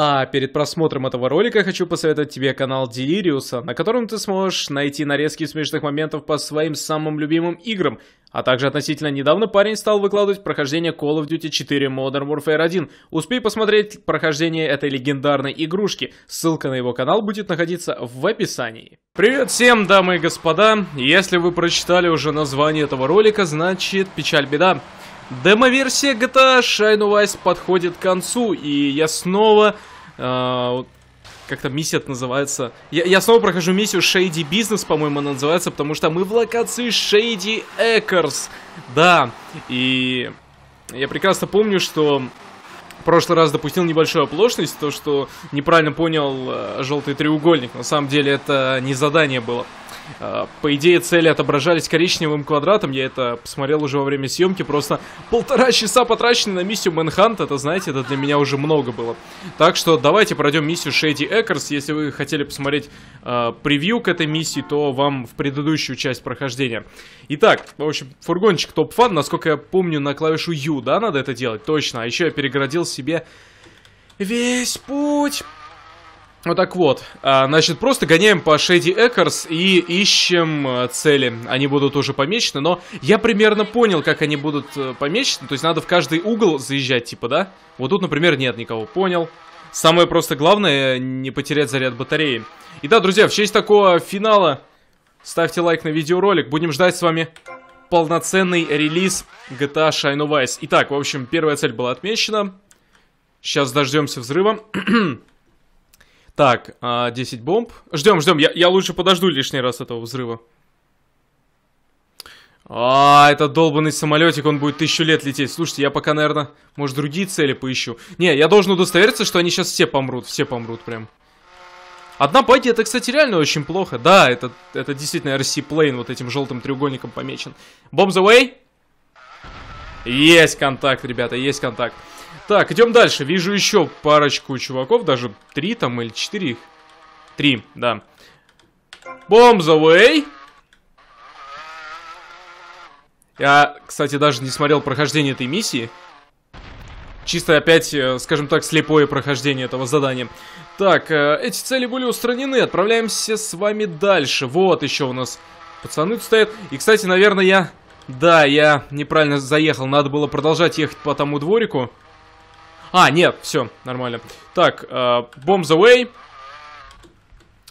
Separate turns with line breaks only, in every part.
А перед просмотром этого ролика хочу посоветовать тебе канал Делириуса, на котором ты сможешь найти нарезки смешных моментов по своим самым любимым играм. А также относительно недавно парень стал выкладывать прохождение Call of Duty 4 Modern Warfare 1. Успей посмотреть прохождение этой легендарной игрушки. Ссылка на его канал будет находиться в описании. Привет всем, дамы и господа. Если вы прочитали уже название этого ролика, значит печаль беда. Демо-версия GTA Shine Wise подходит к концу, и я снова... Э, как-то миссия называется... Я, я снова прохожу миссию Shady Business, по-моему, она называется, потому что мы в локации Shady Acres. Да, и... Я прекрасно помню, что в прошлый раз допустил небольшую оплошность, то, что неправильно понял э, желтый треугольник. На самом деле это не задание было. А, по идее, цели отображались коричневым квадратом. Я это посмотрел уже во время съемки. Просто полтора часа потрачены на миссию Manhunt. Это, знаете, это для меня уже много было. Так что давайте пройдем миссию Shady Acres. Если вы хотели посмотреть э, превью к этой миссии, то вам в предыдущую часть прохождения. Итак, в общем, фургончик Top Fun. Насколько я помню, на клавишу U, да, надо это делать? Точно. А еще я перегородил себе весь путь. Вот так вот, а, значит, просто гоняем по Shady Acres и ищем а, цели. Они будут уже помечены, но я примерно понял, как они будут э, помечены. То есть надо в каждый угол заезжать, типа, да? Вот тут, например, нет никого, понял. Самое просто главное, не потерять заряд батареи. И да, друзья, в честь такого финала ставьте лайк на видеоролик. Будем ждать с вами полноценный релиз GTA Shine Vice. Итак, в общем, первая цель была отмечена. Сейчас дождемся взрыва. Так, 10 а, бомб. Ждем, ждем. Я, я лучше подожду лишний раз этого взрыва. А, этот долбанный самолетик, он будет тысячу лет лететь. Слушайте, я пока, наверное, может, другие цели поищу. Не, я должен удостовериться, что они сейчас все помрут. Все помрут прям. Одна баги, это, кстати, реально очень плохо. Да, это, это действительно RC Plane вот этим желтым треугольником помечен. Bombs away. Есть контакт, ребята, есть контакт. Так, идем дальше. Вижу еще парочку чуваков, даже три там или четыре их. Три, да. Away. Я, кстати, даже не смотрел прохождение этой миссии. Чисто опять, э, скажем так, слепое прохождение этого задания. Так, э, эти цели были устранены. Отправляемся с вами дальше. Вот еще у нас пацаны тут стоят. И, кстати, наверное, я... Да, я неправильно заехал. Надо было продолжать ехать по тому дворику. А, нет, все, нормально. Так, э, Bombs Away.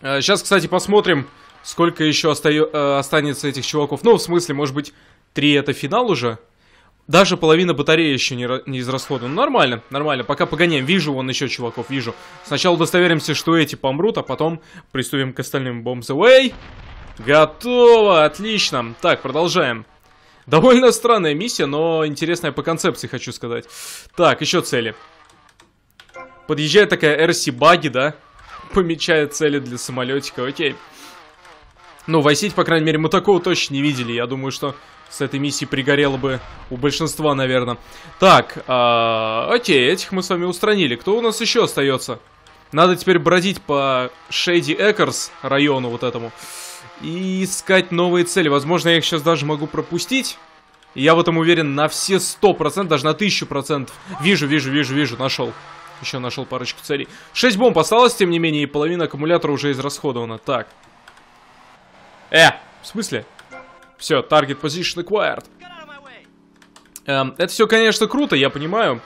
Э, сейчас, кстати, посмотрим, сколько еще остаю, э, останется этих чуваков. Ну, в смысле, может быть, три это финал уже? Даже половина батареи еще не, не израсходована. Ну, нормально, нормально. Пока погоняем. Вижу вон еще чуваков, вижу. Сначала удостоверимся, что эти помрут, а потом приступим к остальным. Bombs Away. Готово, отлично. Так, продолжаем. Довольно странная миссия, но интересная по концепции, хочу сказать. Так, еще цели. Подъезжает такая RC-баги, да? Помечает цели для самолетика, окей. Ну, Вайсить, по крайней мере, мы такого точно не видели. Я думаю, что с этой миссией пригорело бы у большинства, наверное. Так, а, окей, этих мы с вами устранили. Кто у нас еще остается? Надо теперь бродить по Шейди Экерс району вот этому и искать новые цели. Возможно, я их сейчас даже могу пропустить. я в этом уверен на все 100%, даже на 1000%. Вижу, вижу, вижу, вижу, нашел. Еще нашел парочку целей. 6 бомб осталось, тем не менее, и половина аккумулятора уже израсходована. Так. Э, в смысле? Все, target position acquired. Эм, это все, конечно, круто, я понимаю.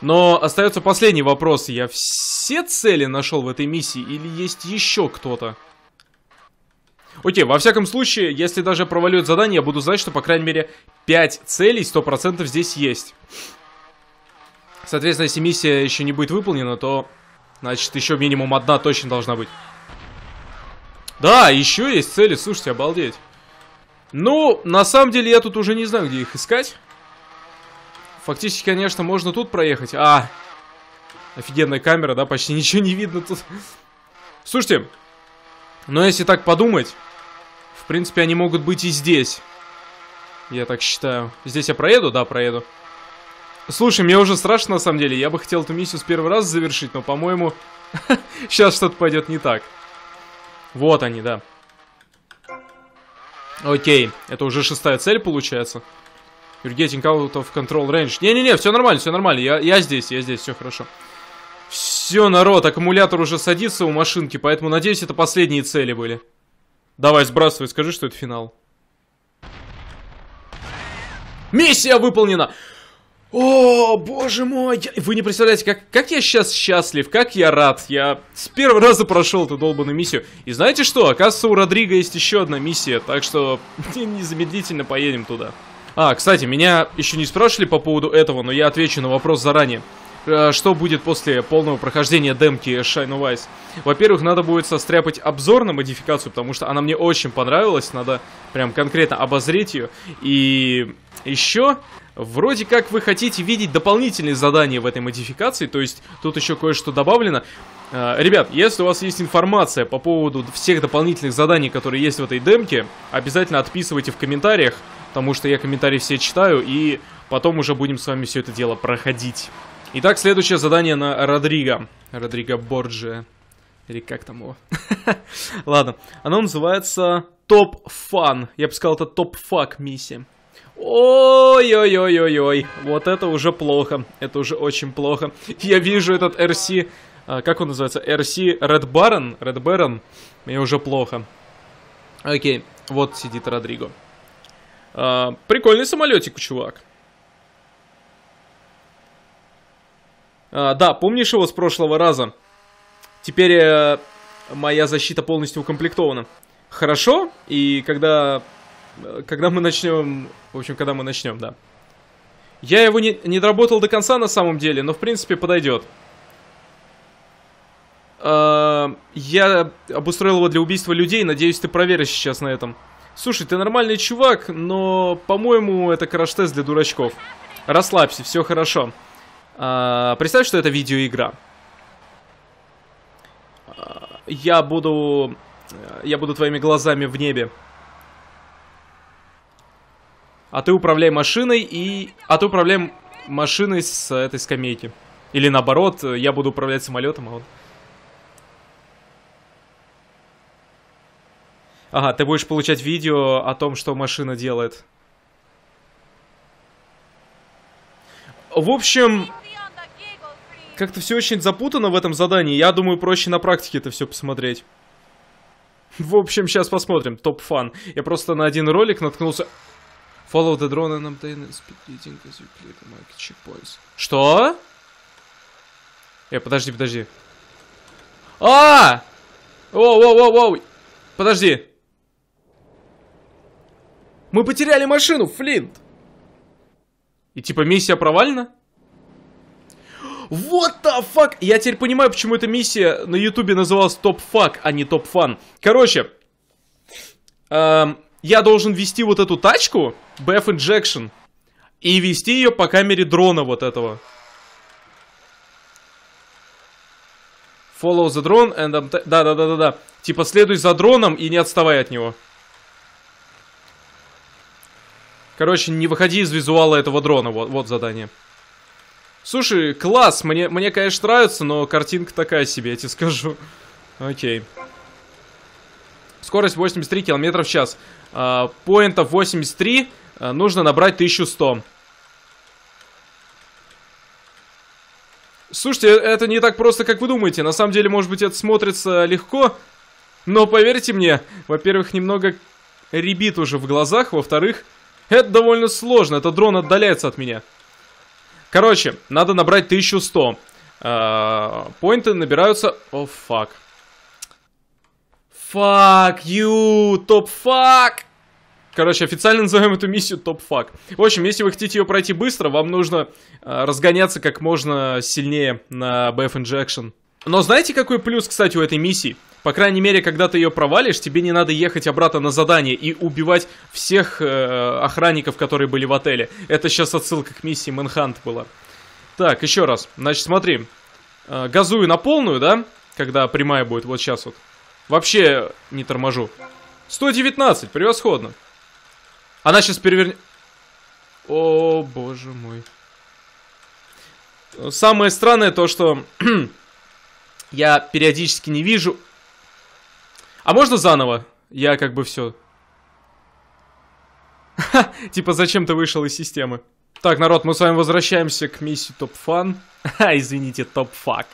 Но остается последний вопрос. Я все цели нашел в этой миссии или есть еще кто-то? Окей, во всяком случае, если даже провалю задание, я буду знать, что, по крайней мере, 5 целей 100% здесь есть. Соответственно, если миссия еще не будет выполнена, то, значит, еще минимум одна точно должна быть. Да, еще есть цели, слушайте, обалдеть. Ну, на самом деле, я тут уже не знаю, где их искать. Фактически, конечно, можно тут проехать. А, офигенная камера, да, почти ничего не видно тут. Слушайте, но если так подумать, в принципе, они могут быть и здесь. Я так считаю. Здесь я проеду? Да, проеду. Слушай, мне уже страшно на самом деле. Я бы хотел эту миссию с первого раза завершить, но, по-моему, сейчас что-то пойдет не так. Вот они, да. Окей, это уже шестая цель получается. You're getting out of control range. Не-не-не, все нормально, все нормально. Я, я здесь, я здесь, все хорошо. Все Все, народ, аккумулятор уже садится у машинки, поэтому, надеюсь, это последние цели были. Давай, сбрасывай, скажи, что это финал. Миссия выполнена! О, боже мой! Я... Вы не представляете, как, как я сейчас счастлив, как я рад. Я с первого раза прошел эту долбанную миссию. И знаете что? Оказывается, у Родриго есть еще одна миссия, так что незамедлительно поедем туда. А, кстати, меня еще не спрашивали по поводу этого, но я отвечу на вопрос заранее. Э, что будет после полного прохождения демки Shine Wise. Во-первых, надо будет состряпать обзор на модификацию, потому что она мне очень понравилась, надо прям конкретно обозреть ее. И еще, вроде как вы хотите видеть дополнительные задания в этой модификации, то есть тут еще кое-что добавлено. Э, ребят, если у вас есть информация по поводу всех дополнительных заданий, которые есть в этой демке, обязательно отписывайте в комментариях, потому что я комментарии все читаю, и потом уже будем с вами все это дело проходить. Итак, следующее задание на Родриго. Родриго Борджи. Или как там его? Ладно. Оно называется Топ Фан. Я бы сказал, это Топ Фак миссия. Ой-ой-ой-ой-ой. Вот это уже плохо. Это уже очень плохо. Я вижу этот RC... А, как он называется? RC Red Baron? Red Baron. Мне уже плохо. Окей. Вот сидит Родриго. А, прикольный самолетик, чувак. А, да, помнишь его с прошлого раза? Теперь э, моя защита полностью укомплектована. Хорошо, и когда, э, когда мы начнем... В общем, когда мы начнем, да. Я его не, не доработал до конца на самом деле, но в принципе подойдет. Э, я обустроил его для убийства людей, надеюсь, ты проверишь сейчас на этом. Слушай, ты нормальный чувак, но, по-моему, это краш-тест для дурачков. Расслабься, все хорошо. А, представь, что это видеоигра. А, я буду... Я буду твоими глазами в небе. А ты управляй машиной и... А ты управляй машиной с этой скамейки. Или наоборот, я буду управлять самолетом, а он... Ага, ты будешь получать видео о том, что машина делает. В общем, как-то все очень запутано в этом задании. Я думаю, проще на практике это все посмотреть. В общем, сейчас посмотрим. Топ фан. Я просто на один ролик наткнулся. Follow the drone and obtain speed reading as you clear the market checkpoints. Что? Э, подожди, подожди. А! Воу, воу, воу, воу. Подожди. Мы потеряли машину, Флинт. И типа миссия провальна? Вот the fuck! Я теперь понимаю, почему эта миссия на ютубе называлась топ фак, а не топ фан. Короче, эм, я должен вести вот эту тачку, BF Injection, и вести ее по камере дрона вот этого. Follow the drone and... Да-да-да-да-да. Типа следуй за дроном и не отставай от него. Короче, не выходи из визуала этого дрона. Вот, вот задание. Слушай, класс, мне, мне, конечно, нравится, но картинка такая себе, я тебе скажу. Окей. Скорость 83 км в час. А, поинтов 83, а, нужно набрать 1100. Слушайте, э, это не так просто, как вы думаете. На самом деле, может быть, это смотрится легко. Но поверьте мне, во-первых, немного рябит уже в глазах. Во-вторых, это довольно сложно. Этот дрон отдаляется от меня. Короче, надо набрать 1100. Э, point ы набираются... О, oh, fuck. Fuck you, top fuck! Короче, официально называем эту миссию top fuck. В общем, если вы хотите ее пройти быстро, вам нужно э, разгоняться как можно сильнее на BF Injection. Но знаете, какой плюс, кстати, у этой миссии? По крайней мере, когда ты ее провалишь, тебе не надо ехать обратно на задание и убивать всех э, охранников, которые были в отеле. Это сейчас отсылка к миссии Мэнхант была. Так, еще раз. Значит, смотри. Э, газую на полную, да? Когда прямая будет, вот сейчас вот. Вообще не торможу. 119, превосходно. Она сейчас перевернет... О, боже мой. Самое странное то, что я периодически не вижу а можно заново? Я как бы все. Типа, зачем ты вышел из системы? Так, народ, мы с вами возвращаемся к миссии Топ Фан. Извините, Топ Фак.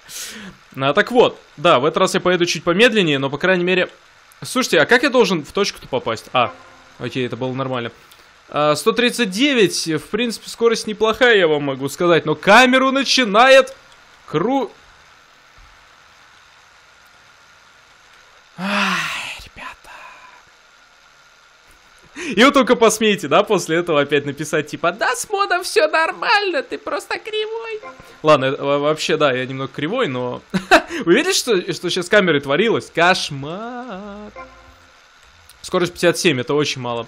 А, так вот, да, в этот раз я поеду чуть помедленнее, но, по крайней мере... Слушайте, а как я должен в точку-то попасть? А, окей, это было нормально. 139, а, в принципе, скорость неплохая, я вам могу сказать, но камеру начинает кру... Ай, ребята. И вот только посмейте, да, после этого опять написать, типа, да, с модом все нормально, ты просто кривой. Ладно, э, вообще, да, я немного кривой, но... Вы видите, что, что сейчас с камерой творилось? Кошмар. Скорость 57, это очень мало.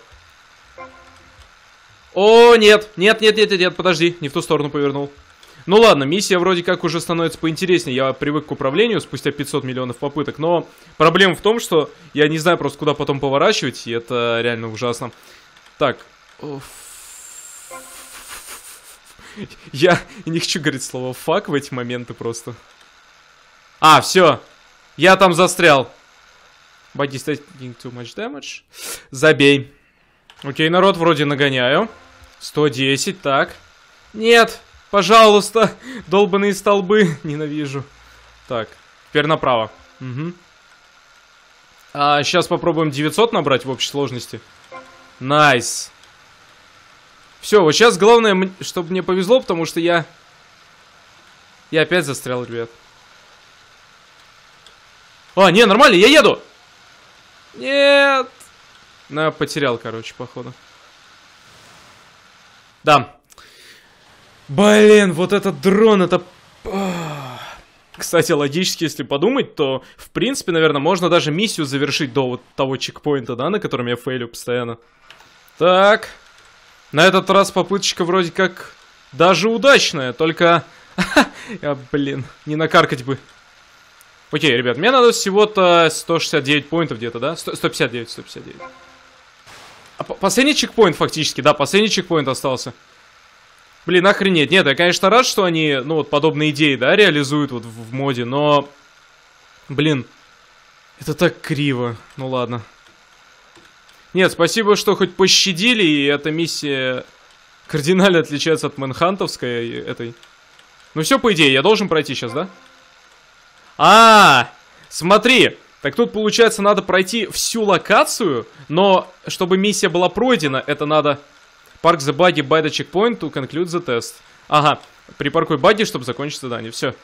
О, нет, нет, нет, нет, нет, подожди, не в ту сторону повернул. Ну ладно, миссия вроде как уже становится поинтереснее. Я привык к управлению спустя 500 миллионов попыток, но проблема в том, что я не знаю просто куда потом поворачивать, и это реально ужасно. Так. Я не хочу говорить слово фак в эти моменты просто. А, все. Я там застрял. Body taking too much damage. Забей. Окей, народ, вроде нагоняю. 110, так. Нет, пожалуйста, долбанные столбы, ненавижу. Так, теперь направо. Угу. А, сейчас попробуем 900 набрать в общей сложности. Nice. Все, вот сейчас главное, чтобы мне повезло, потому что я... Я опять застрял, ребят. А, не, нормально, я еду! Нет! На, потерял, короче, походу. Да. Блин, вот этот дрон, это... Кстати, логически, если подумать, то, в принципе, наверное, можно даже миссию завершить до вот того чекпоинта, да, на котором я фейлю постоянно. Так. На этот раз попыточка вроде как даже удачная, только... а, блин, не накаркать бы. Окей, ребят, мне надо всего-то 169 поинтов где-то, да? 100, 159, 159. А последний чекпоинт фактически, да, последний чекпоинт остался. Блин, охренеть. Нет, я, конечно, рад, что они, ну, вот подобные идеи, да, реализуют вот в, в моде, но... Блин, это так криво. Ну ладно. Нет, спасибо, что хоть пощадили, и эта миссия кардинально отличается от Мэнхантовской этой. Ну все, по идее, я должен пройти сейчас, да? А, -а, -а смотри, так тут, получается, надо пройти всю локацию, но чтобы миссия была пройдена, это надо... Park the buggy by the checkpoint to conclude the test. Ага, припаркуй багги, чтобы закончить задание, все.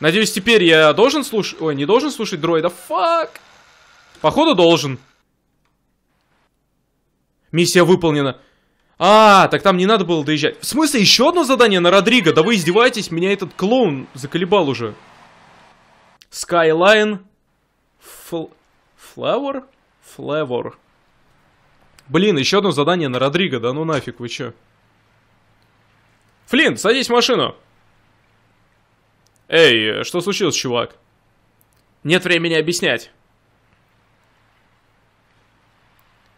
Надеюсь, теперь я должен слушать... Ой, не должен слушать дроида, фак! Походу, должен. Миссия выполнена. А, так там не надо было доезжать. В смысле, еще одно задание на Родриго? Да вы издеваетесь, меня этот клоун заколебал уже. Skyline Фл... Флавор? Флавор. Блин, еще одно задание на Родриго, да ну нафиг, вы че? Флинт, садись в машину. Эй, что случилось, чувак? Нет времени объяснять.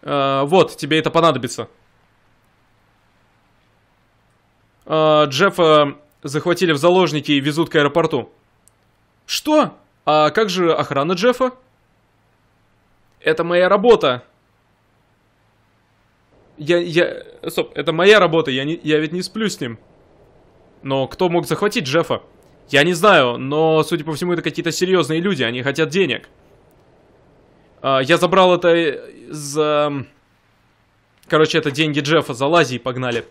А, вот, тебе это понадобится. А, Джеффа захватили в заложники и везут к аэропорту. Что? А как же охрана Джеффа? Это моя работа. Я, я... Стоп, это моя работа, я, не, я ведь не сплю с ним. Но кто мог захватить Джеффа? Я не знаю, но, судя по всему, это какие-то серьезные люди, они хотят денег. А, я забрал это за... Короче, это деньги Джеффа, за лази погнали.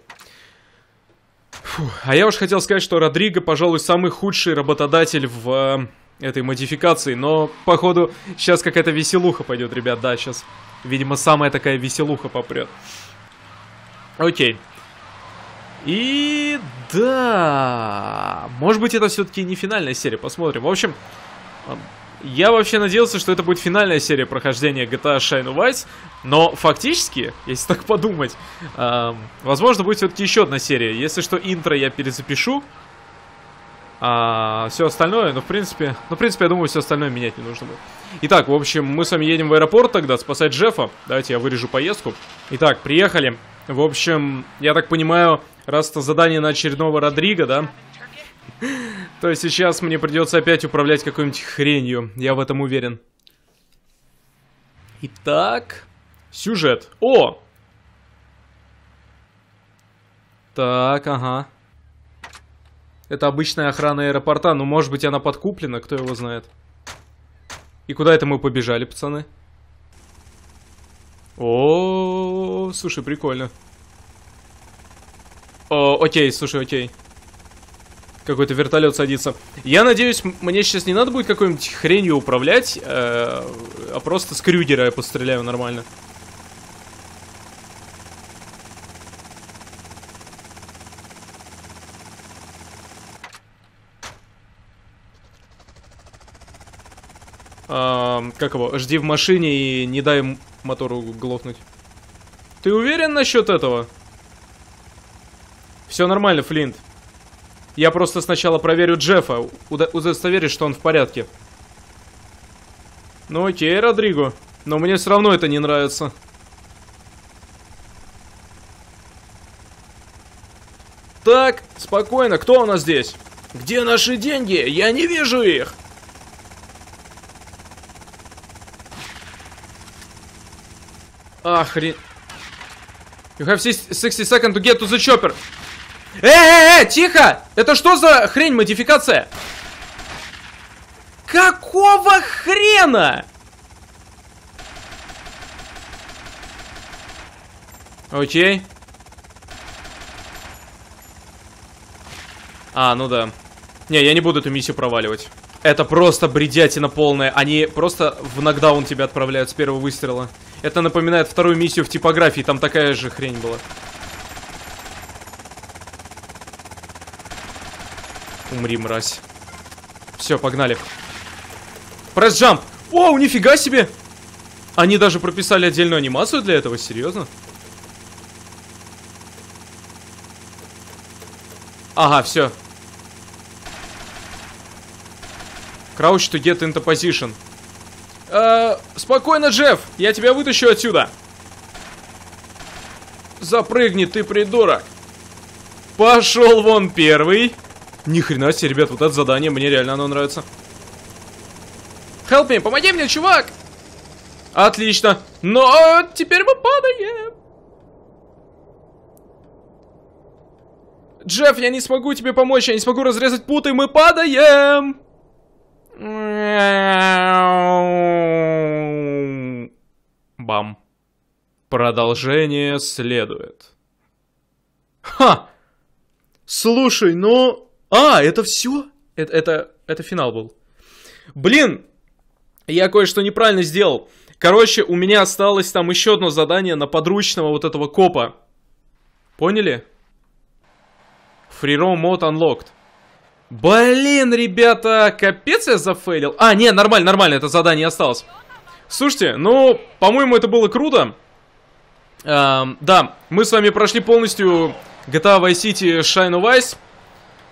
Фу. А я уж хотел сказать, что Родриго, пожалуй, самый худший работодатель в этой модификации, но, походу, сейчас какая-то веселуха пойдет, ребят, да, сейчас, видимо, самая такая веселуха попрет. Окей. И да, может быть это все-таки не финальная серия, посмотрим. В общем, я вообще надеялся, что это будет финальная серия прохождения GTA Shine Wise, но фактически, если так подумать, возможно будет все-таки еще одна серия. Если что, интро я перезапишу, а все остальное, ну, в принципе, ну, в принципе, я думаю, все остальное менять не нужно будет. Итак, в общем, мы с вами едем в аэропорт тогда спасать Джеффа. Давайте я вырежу поездку. Итак, приехали. В общем, я так понимаю, раз это задание на очередного Родриго, да? То сейчас мне придется опять управлять какой-нибудь хренью. Я в этом уверен. Итак, сюжет. О! Так, ага. Это обычная охрана аэропорта, но может быть она подкуплена, кто его знает. И куда это мы побежали, пацаны? О, слушай, прикольно. О, окей, слушай, окей. Какой-то вертолет садится. Я надеюсь, мне сейчас не надо будет какой-нибудь хренью управлять, э, а просто с крюгера я постреляю нормально. А, как его? Жди в машине и не дай мотору глохнуть. Ты уверен насчет этого? Все нормально, Флинт. Я просто сначала проверю Джеффа, удостоверюсь, что он в порядке. Ну окей, Родриго. Но мне все равно это не нравится. Так, спокойно, кто у нас здесь? Где наши деньги? Я не вижу их. Охрен... You have 60 seconds to get to the chopper. Э, э, э, тихо! Это что за хрень модификация? Какого хрена? Окей. А, ну да. Не, я не буду эту миссию проваливать. Это просто бредятина полная. Они просто в нокдаун тебя отправляют с первого выстрела. Это напоминает вторую миссию в типографии, там такая же хрень была. Умри, мразь. Все, погнали. Пресс-джамп! Оу, нифига себе! Они даже прописали отдельную анимацию для этого, серьезно? Ага, все. Crouch to get into position. Э, спокойно, Джефф, я тебя вытащу отсюда. Запрыгни, ты придурок. Пошел вон первый. Ни хрена себе, ребят, вот это задание, мне реально оно нравится. Help me, помоги мне, чувак! Отлично. Но теперь мы падаем. Джефф, я не смогу тебе помочь, я не смогу разрезать путы, мы падаем. Бам. Продолжение следует. Ха! Слушай, ну... А, это все? Это, это, это финал был. Блин, я кое-что неправильно сделал. Короче, у меня осталось там еще одно задание на подручного вот этого копа. Поняли? Roam mode unlocked. Блин, ребята, капец я зафейлил. А, не, нормально, нормально, это задание осталось. Слушайте, ну, по-моему, это было круто. Эм, да, мы с вами прошли полностью GTA Vice City Shine of Ice.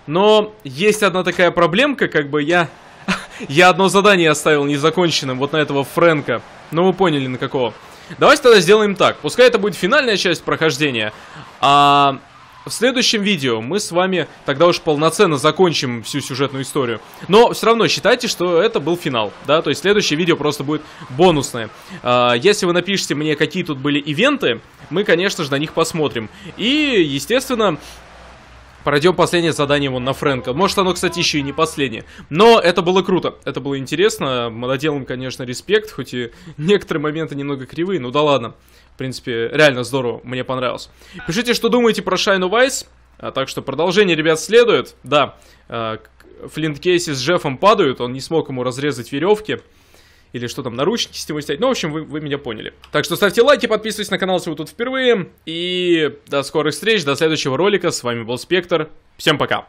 Но есть одна такая проблемка, как бы я... я одно задание оставил незаконченным, вот на этого Фрэнка. Ну, вы поняли, на какого. Давайте тогда сделаем так. Пускай это будет финальная часть прохождения. А в следующем видео мы с вами тогда уж полноценно закончим всю сюжетную историю. Но все равно считайте, что это был финал, да, то есть следующее видео просто будет бонусное. А, если вы напишите мне, какие тут были ивенты, мы, конечно же, на них посмотрим. И, естественно, Пройдем последнее задание вон на Фрэнка. Может оно, кстати, еще и не последнее. Но это было круто. Это было интересно. Молоделам, конечно, респект. Хоть и некоторые моменты немного кривые. Ну да ладно. В принципе, реально здорово, мне понравилось. Пишите, что думаете про Шайну Вайс. А, так что продолжение, ребят, следует. Да, а, Флинт Кейси с Джеффом падают, он не смог ему разрезать веревки. Или что там, наручники с него снять. Ну, в общем, вы, вы меня поняли. Так что ставьте лайки, подписывайтесь на канал, если вы тут впервые. И до скорых встреч, до следующего ролика. С вами был Спектр. Всем пока.